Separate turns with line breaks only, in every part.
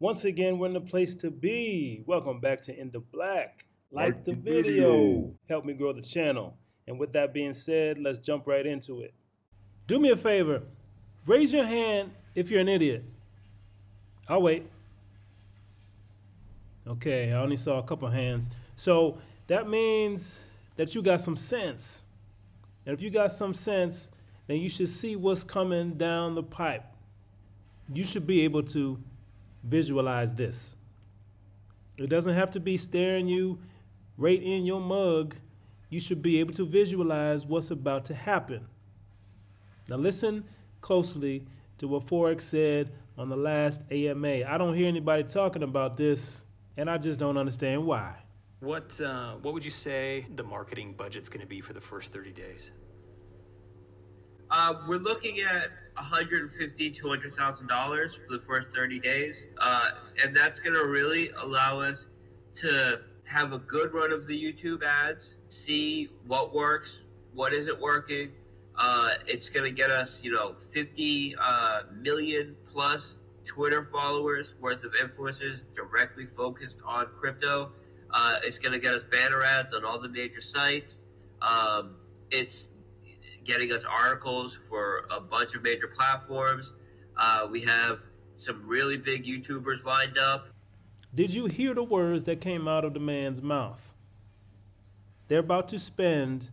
Once again, we're in the place to be. Welcome back to Inda Black. Like, like the, the video. video. Help me grow the channel. And with that being said, let's jump right into it. Do me a favor. Raise your hand if you're an idiot. I'll wait. Okay, I only saw a couple hands. So that means that you got some sense. And if you got some sense, then you should see what's coming down the pipe. You should be able to visualize this. It doesn't have to be staring you right in your mug. You should be able to visualize what's about to happen. Now, listen closely to what Forex said on the last AMA. I don't hear anybody talking about this, and I just don't understand why.
What uh, what would you say the marketing budget's going to be for the first 30 days?
Uh, we're looking at 150 200,000 dollars for the first 30 days, uh, and that's going to really allow us to have a good run of the YouTube ads, see what works, what isn't working. Uh, it's going to get us, you know, 50 uh, million plus Twitter followers worth of influencers directly focused on crypto. Uh, it's going to get us banner ads on all the major sites. Um, it's getting us articles for a bunch of major platforms. Uh, we have some really big YouTubers lined up.
Did you hear the words that came out of the man's mouth? They're about to spend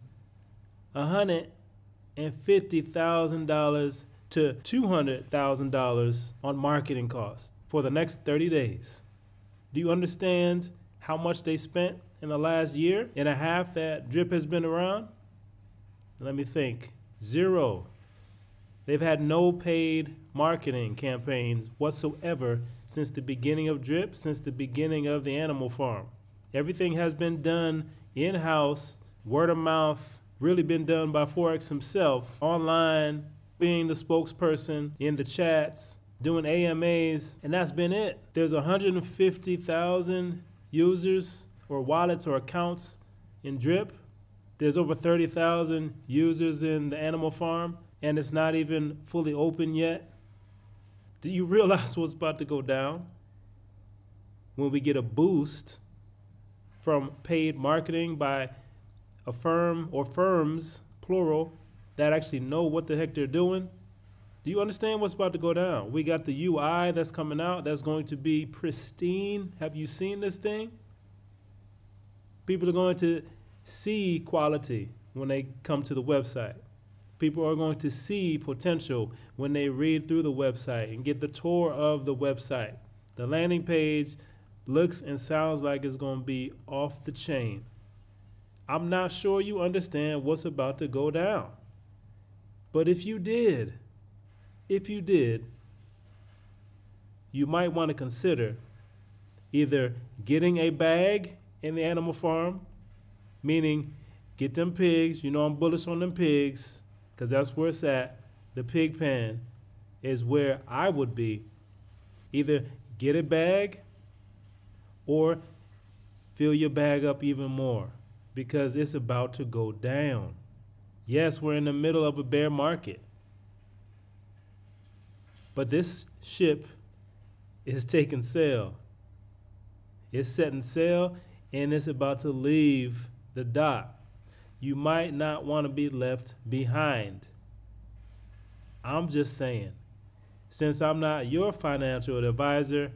$150,000 to $200,000 on marketing costs for the next 30 days. Do you understand how much they spent in the last year and a half that Drip has been around? Let me think. Zero. They've had no paid marketing campaigns whatsoever since the beginning of Drip, since the beginning of the animal farm. Everything has been done in house, word of mouth, really been done by Forex himself, online, being the spokesperson in the chats, doing AMAs, and that's been it. There's 150,000 users or wallets or accounts in Drip. There's over 30,000 users in the animal farm, and it's not even fully open yet. Do you realize what's about to go down? When we get a boost from paid marketing by a firm or firms, plural, that actually know what the heck they're doing. Do you understand what's about to go down? We got the UI that's coming out that's going to be pristine. Have you seen this thing? People are going to see quality when they come to the website. People are going to see potential when they read through the website and get the tour of the website. The landing page looks and sounds like it's going to be off the chain. I'm not sure you understand what's about to go down. But if you did, if you did, you might want to consider either getting a bag in the animal farm, meaning get them pigs. You know, I'm bullish on them pigs because that's where it's at. The pig pen is where I would be. Either get a bag or fill your bag up even more because it's about to go down. Yes, we're in the middle of a bear market. But this ship is taking sail. It's setting sail and it's about to leave the dot. You might not want to be left behind. I'm just saying, since I'm not your financial advisor,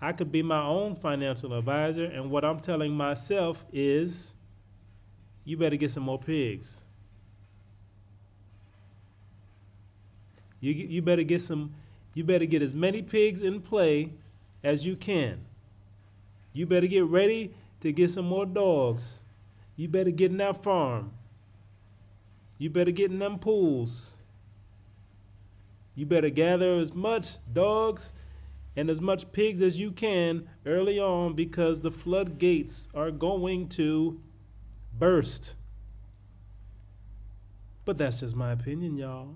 I could be my own financial advisor, and what I'm telling myself is you better get some more pigs. You, you better get some you better get as many pigs in play as you can. You better get ready to get some more dogs. You better get in that farm. You better get in them pools. You better gather as much dogs and as much pigs as you can early on because the floodgates are going to burst. But that's just my opinion, y'all.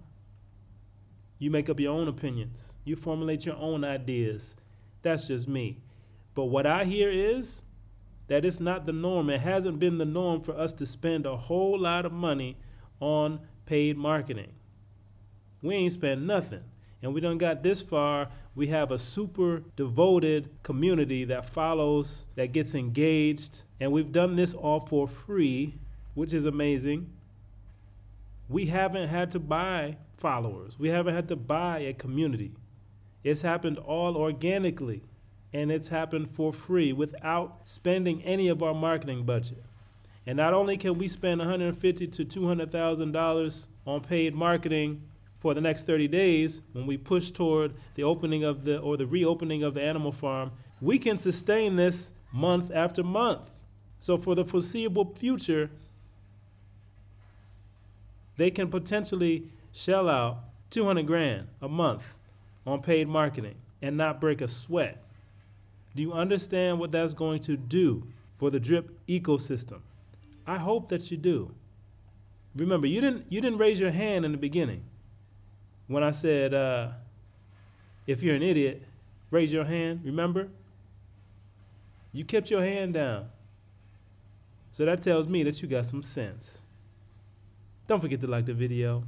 You make up your own opinions. You formulate your own ideas. That's just me. But what I hear is that it's not the norm. It hasn't been the norm for us to spend a whole lot of money on paid marketing. We ain't spent nothing. and we done got this far, we have a super devoted community that follows, that gets engaged, and we've done this all for free, which is amazing. We haven't had to buy followers. We haven't had to buy a community. It's happened all organically and it's happened for free without spending any of our marketing budget. And not only can we spend 150 to 200,000 dollars on paid marketing for the next 30 days when we push toward the opening of the or the reopening of the animal farm, we can sustain this month after month. So for the foreseeable future, they can potentially shell out 200 grand a month on paid marketing and not break a sweat. Do you understand what that's going to do for the drip ecosystem? I hope that you do. Remember, you didn't you didn't raise your hand in the beginning when I said uh, if you're an idiot, raise your hand. Remember? You kept your hand down. So that tells me that you got some sense. Don't forget to like the video.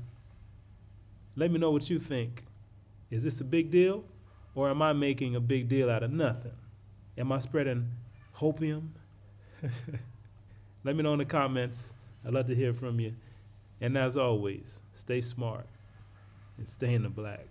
Let me know what you think. Is this a big deal? Or am I making a big deal out of nothing? Am I spreading hopium? Let me know in the comments. I'd love to hear from you. And as always, stay smart and stay in the black.